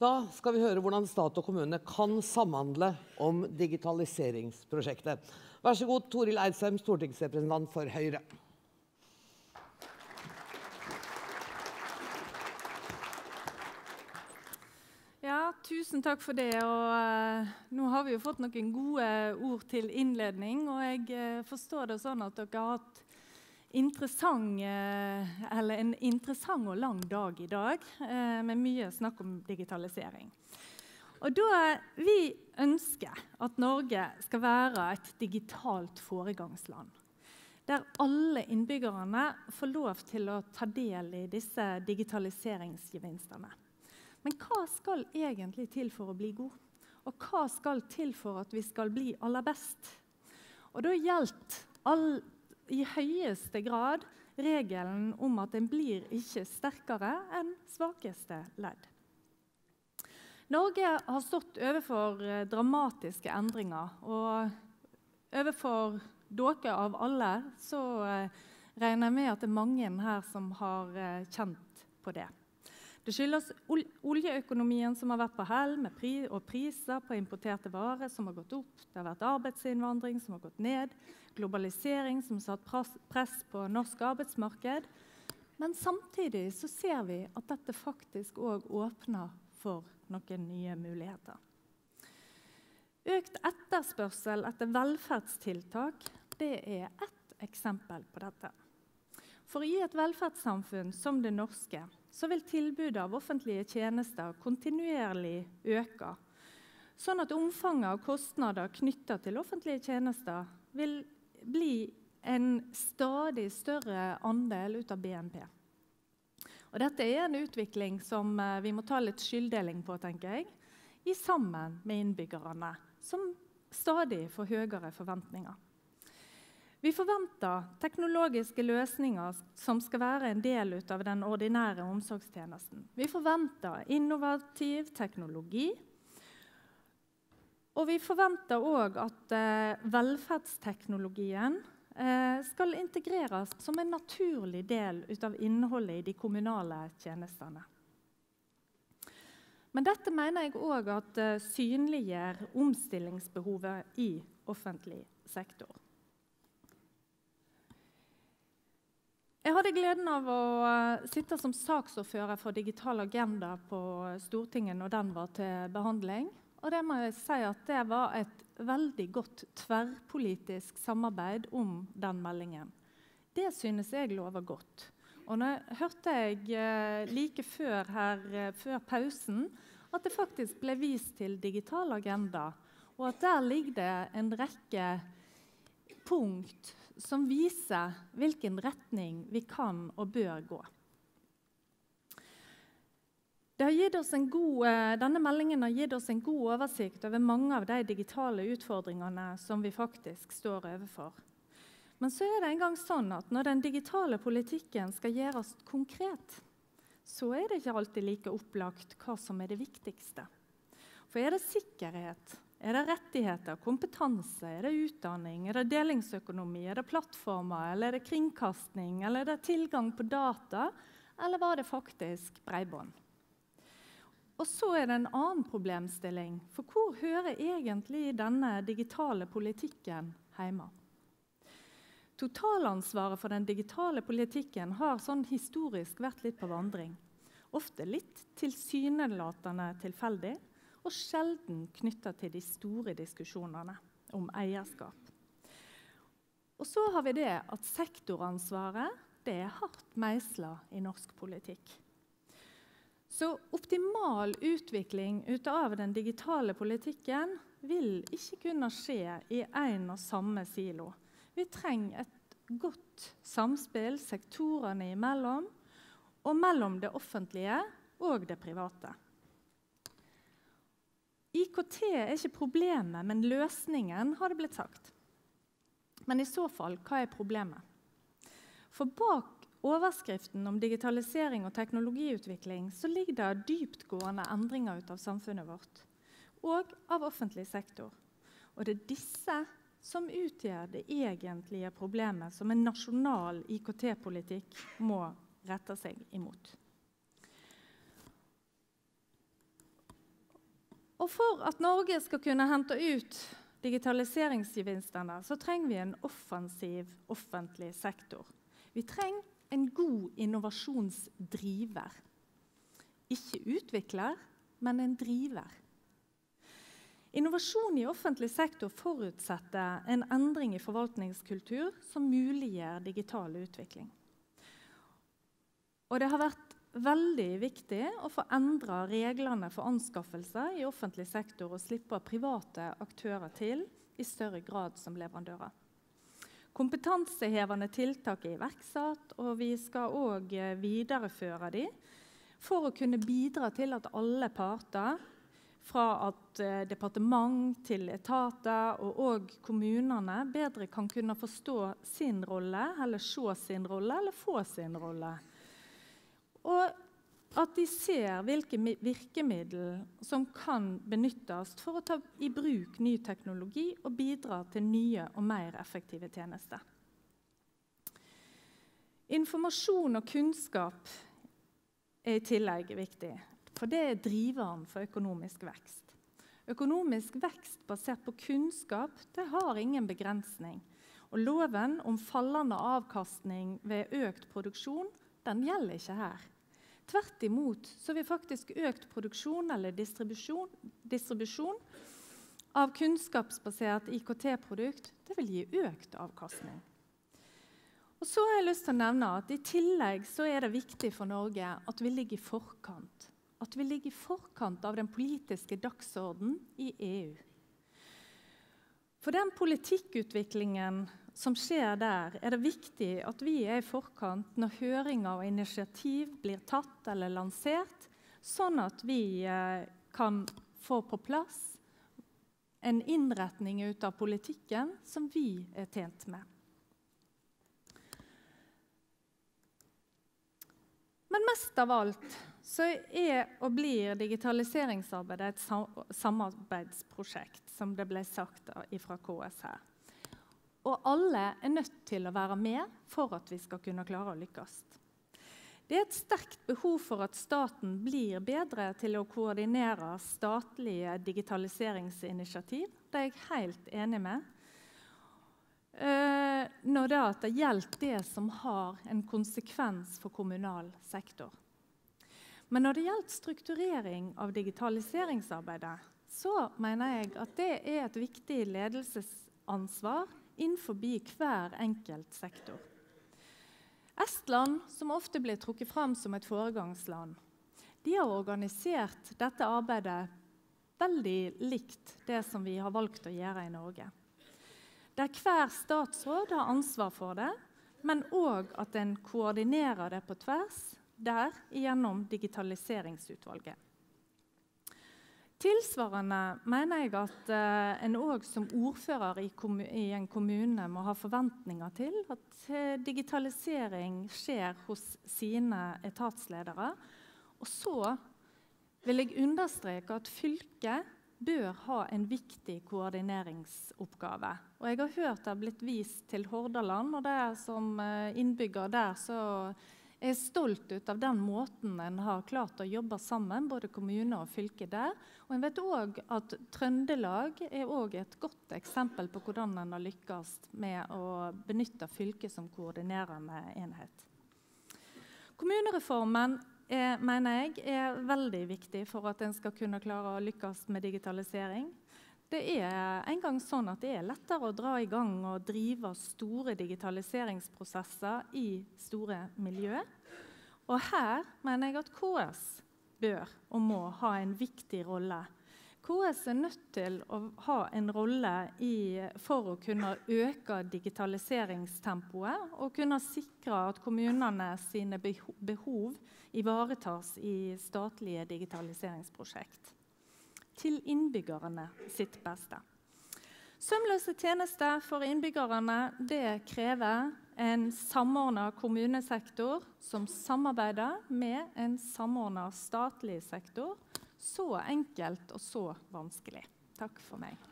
Da skal vi høre hvordan stat og kommune kan samhandle om digitaliseringsprosjektet. Vær så god, Toril Eidsheim, stortingsrepresentant for Høyre. Ja, tusen takk for det. Og uh, nå har vi jo fått noen gode ord til innledning. Og jeg uh, forstår det sånn at dere har hatt interessant, uh, en interessant og lang dag i dag med mye snakk om digitalisering. Og da Vi ønsker at Norge skal være et digitalt foregangsland. Der alle innbyggerne får lov til å ta del i disse digitaliseringsgevinstene. Men hva skal egentlig til for å bli god? Og hva skal til for at vi skal bli aller best? Og da gjelder i høyeste grad regelen om at en blir ikke sterkere enn svakeste ledd. Norge har stått overfor eh, dramatiske endringer. Og overfor dere av alle så eh, regner jeg med at det er mange her som har eh, kjent på det. Det skyldes oljeøkonomien som har vært på hell, med pri og priser på importerte varer som har gått opp. Det har vært arbeidsinnvandring som har gått ned, globalisering som har satt press på norsk arbeidsmarked. Men samtidig så ser vi at dette faktisk òg åpner for noen nye muligheter. Økt etterspørsel etter velferdstiltak det er ett eksempel på dette. For i et velferdssamfunn som det norske så vil tilbudet av offentlige tjenester kontinuerlig øke, sånn at omfanget av kostnader knytta til offentlige tjenester vil bli en stadig større andel ut av BNP. Og dette er en utvikling som eh, vi må ta litt skylddeling på, tenker jeg, i sammen med innbyggerne, som stadig får høyere forventninger. Vi forventer teknologiske løsninger som skal være en del av den ordinære omsorgstjenesten. Vi forventer innovativ teknologi. Og vi forventer òg at eh, velferdsteknologien Eh, skal integreres som en naturlig del av innholdet i de kommunale tjenestene. Men dette mener jeg òg at uh, synliggjør omstillingsbehovet i offentlig sektor. Jeg hadde gleden av å uh, sitte som saksordfører for Digital agenda på Stortinget når den var til behandling. Og det må jeg si at det var et veldig godt tverrpolitisk samarbeid om den meldingen. Det synes jeg lover godt. Og nå hørte jeg eh, like før, her, eh, før pausen at det faktisk ble vist til digital agenda, og at der ligger det en rekke punkt som viser hvilken retning vi kan og bør gå. God, eh, denne meldingen har gitt oss en god oversikt over mange av de digitale utfordringene som vi faktisk står overfor. Men så er det en gang sånn at når den digitale politikken skal gjøres konkret, så er det ikke alltid like opplagt hva som er det viktigste. For er det sikkerhet, er det rettigheter, kompetanse, er det utdanning, er det delingsøkonomi, er det plattformer, eller er det kringkasting, eller er det tilgang på data, eller var det faktisk bredbånd? Og så er det en annen problemstilling. For hvor hører egentlig denne digitale politikken hjemme? Totalansvaret for den digitale politikken har sånn historisk vært litt på vandring. Ofte litt tilsynelatende tilfeldig, og sjelden knytta til de store diskusjonene om eierskap. Og så har vi det at sektoransvaret det er hardt meisla i norsk politikk. Så optimal utvikling ut av den digitale politikken vil ikke kunne skje i én og samme silo. Vi trenger et godt samspill sektorene imellom, og mellom det offentlige og det private. IKT er ikke problemet, men løsningen, har det blitt sagt. Men i så fall, hva er problemet? For bak overskriften om digitalisering og teknologiutvikling så ligger det dyptgående endringer ut av samfunnet vårt og av offentlig sektor. Og det er disse som utgjør det egentlige problemet som en nasjonal IKT-politikk må rette seg imot. Og for at Norge skal kunne hente ut digitaliseringsgevinstene, så trenger vi en offensiv offentlig sektor. Vi trenger en god innovasjonsdriver. Ikke utvikler, men en driver. Innovasjon i offentlig sektor forutsetter en endring i forvaltningskultur som muliggjør digital utvikling. Og det har vært veldig viktig å få endra reglene for anskaffelser i offentlig sektor og slippe private aktører til i større grad som leverandører. Kompetansehevende tiltak er iverksatt, og vi skal òg videreføre de for å kunne bidra til at alle parter fra at eh, departement til etater og òg kommunene bedre kan kunne forstå sin rolle, eller se sin rolle, eller få sin rolle. Og at de ser hvilke virkemidler som kan benyttes for å ta i bruk ny teknologi og bidra til nye og mer effektive tjenester. Informasjon og kunnskap er i tillegg viktig. For det er driveren for økonomisk vekst. Økonomisk vekst basert på kunnskap det har ingen begrensning. Og loven om fallende avkastning ved økt produksjon den gjelder ikke her. Tvert imot så vil faktisk økt produksjon eller distribusjon, distribusjon av kunnskapsbasert IKT-produkt det vil gi økt avkastning. Og så har jeg lyst til å nevne at I tillegg så er det viktig for Norge at vi ligger i forkant at vi ligger i forkant av den politiske dagsordenen i EU. For den politikkutviklingen som skjer der, er det viktig at vi er i forkant når høringer og initiativ blir tatt eller lansert, sånn at vi eh, kan få på plass en innretning ut av politikken som vi er tjent med. Men mest av alt så er og blir digitaliseringsarbeidet et samarbeidsprosjekt, som det ble sagt fra KS her. Og alle er nødt til å være med for at vi skal kunne klare å lykkes. Det er et sterkt behov for at staten blir bedre til å koordinere statlige digitaliseringsinitiativ. Det er jeg helt enig med. Eh, når det gjelder det som har en konsekvens for kommunal sektor. Men når det gjelder strukturering av digitaliseringsarbeidet, så mener jeg at det er et viktig ledelsesansvar innenfor hver enkelt sektor. Estland, som ofte blir trukket fram som et foregangsland, de har organisert dette arbeidet veldig likt det som vi har valgt å gjøre i Norge. Der hver statsråd har ansvar for det, men òg at en koordinerer det på tvers der gjennom Digitaliseringsutvalget. Tilsvarende mener jeg at uh, en òg som ordfører i, en kommune må ha forventninger til at uh, digitalisering skjer hos sine etatsledere. Og så vil jeg understreke at fylket bør ha en viktig koordineringsoppgave. Og jeg har hørt det har blitt vist til Hordaland, og det er som uh, innbygger der så jeg er stolt ut av den måten en har klart å jobbe sammen, både kommune og fylke der. Og jeg vet òg at Trøndelag er et godt eksempel på hvordan en har lykkes med å benytte fylket som koordinerende enhet. Kommunereformen er, mener jeg, er veldig viktig for at en skal kunne klare å lykkes med digitalisering. Det er en gang sånn at det er lettere å dra i gang og drive store digitaliseringsprosesser i store miljø. Og her mener jeg at KS bør og må ha en viktig rolle. KS er nødt til å ha en rolle i, for å kunne øke digitaliseringstempoet og kunne sikre at kommunene sine behov ivaretas i statlige digitaliseringsprosjekt til innbyggerne sitt beste. Sømløse tjenester for innbyggerne det krever en samordna kommunesektor som samarbeider med en samordna statlig sektor. Så enkelt og så vanskelig. Takk for meg.